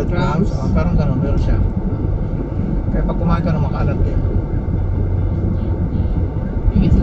salad crumbs. Oh, parang ganun, meron siya. Kaya pag kumain ka, na makaalat din. Yung isa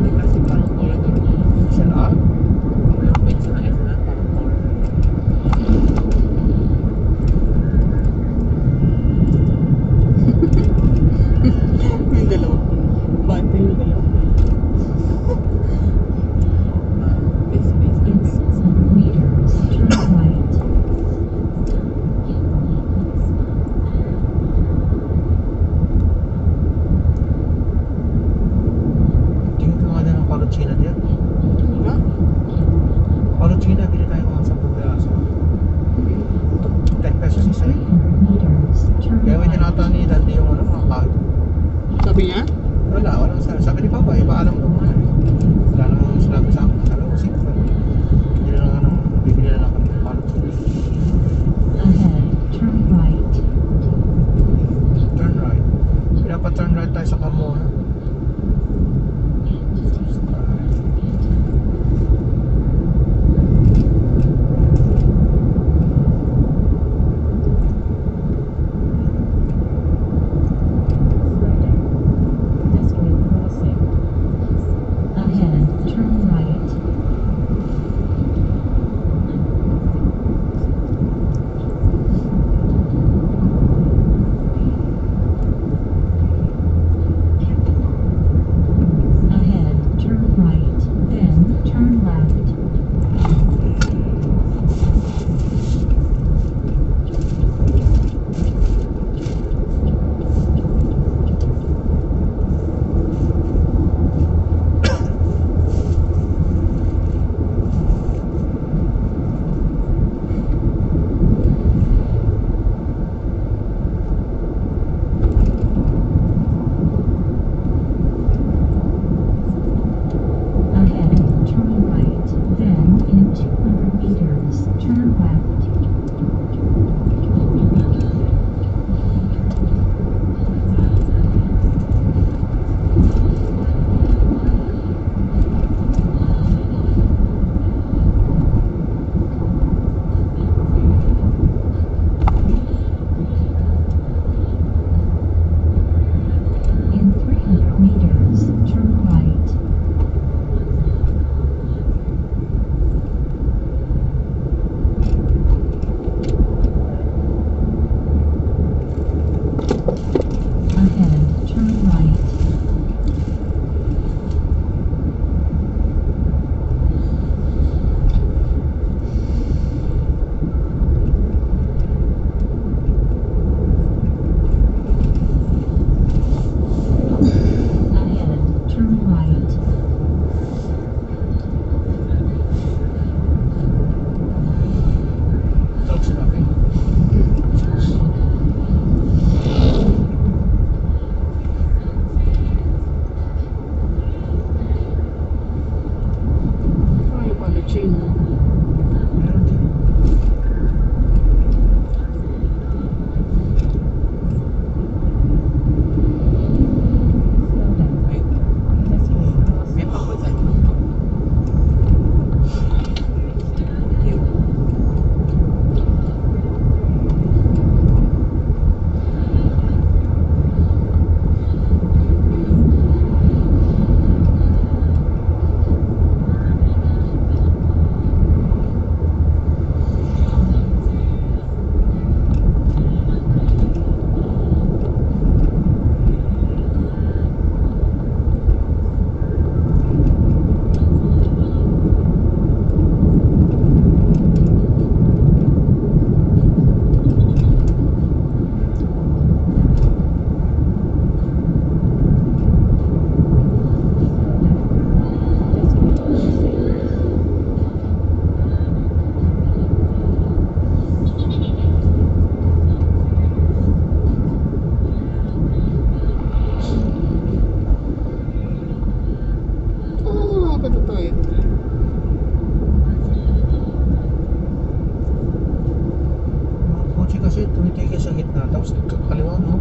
kasi tumitigil sa gitna tapos kaliwa no?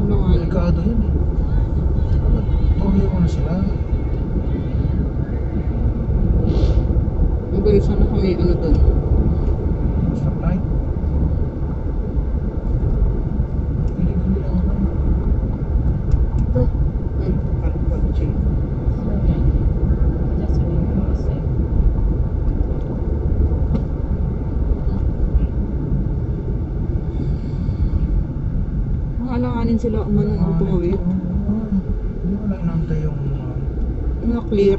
Ano nga delikado yun eh. Tumiyo ko na sila. Mabilisan na kami ano doon Kailanganin sila umano ng tumawid. Wala nang tayong... Na clear.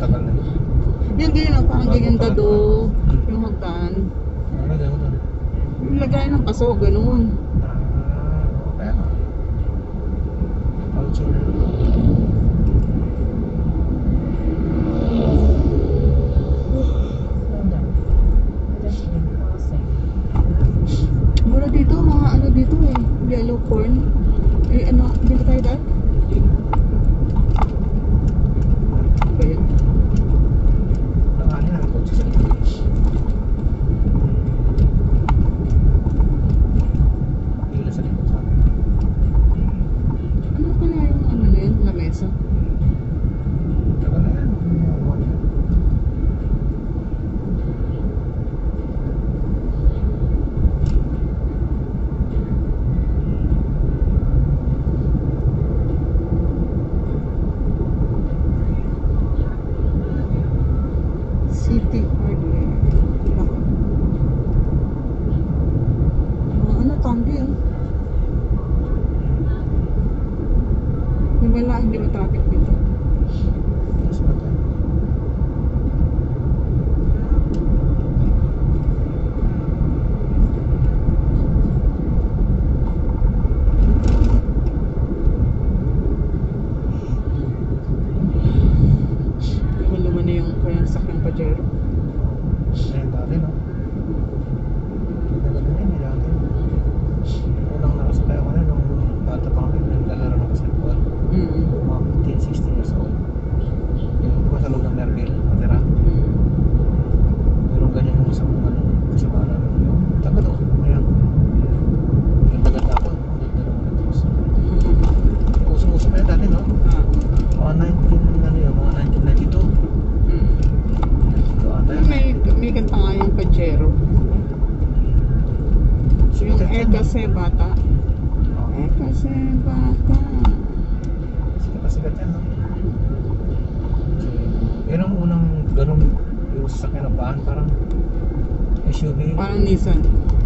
Tagal na. Yung ganyan lang, parang ganyan dado, yung hagdan. Ano, Lagay ng kaso, ganun.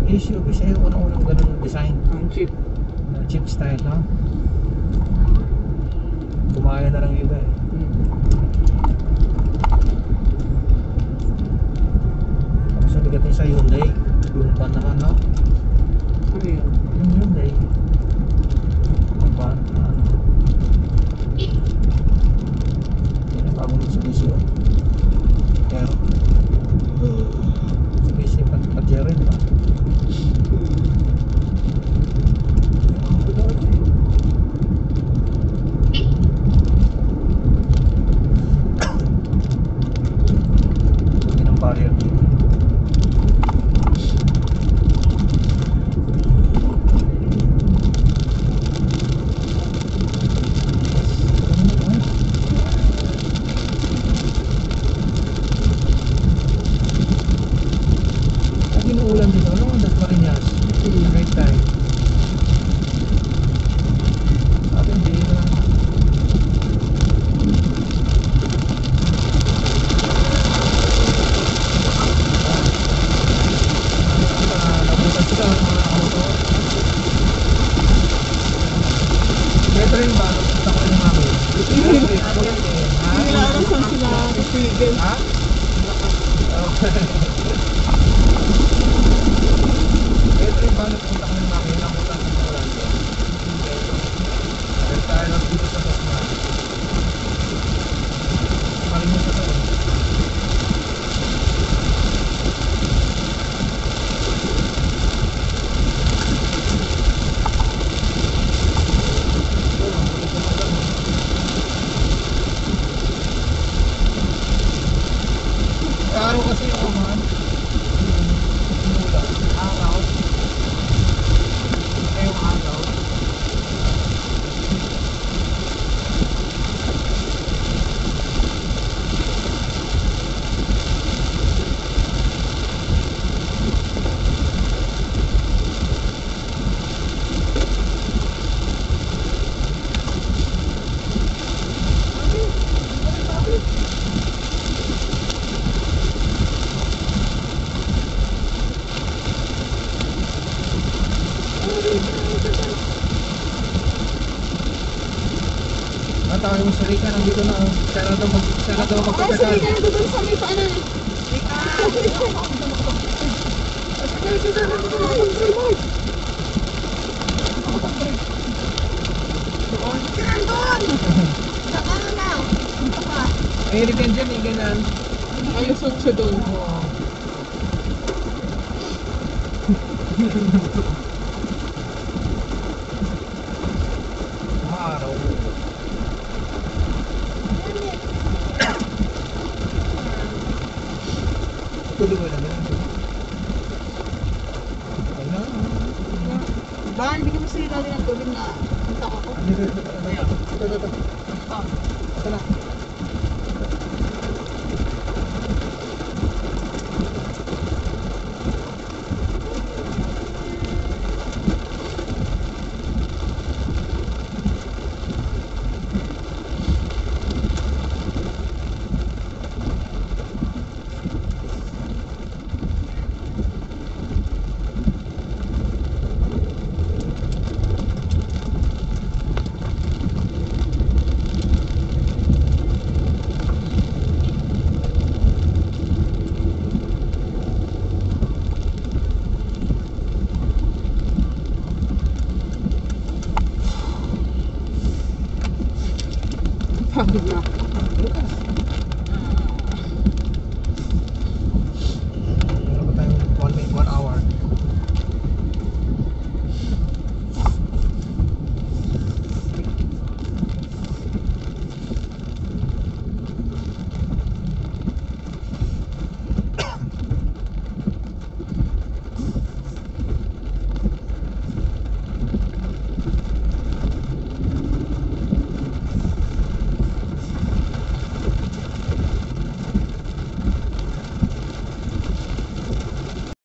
SUV sa'yo, unang-unang ganun design. Ang cheap. Uh, cheap style, no? Kumaya na lang iba eh. Hmm. Tapos ang bigat sa Hyundai, yung pan naman, no? Ano yun? Yung Hyundai. Ang pan, ano? Yan ang bagong Mitsubishi, oh. Pero, uh, 啊？啊？daw mag, saan ka daw magpapedal. Ay, sige, doon sa may paanan. May regan dyan eh, ganun. Ayos at doon. 走走走。啊，真的。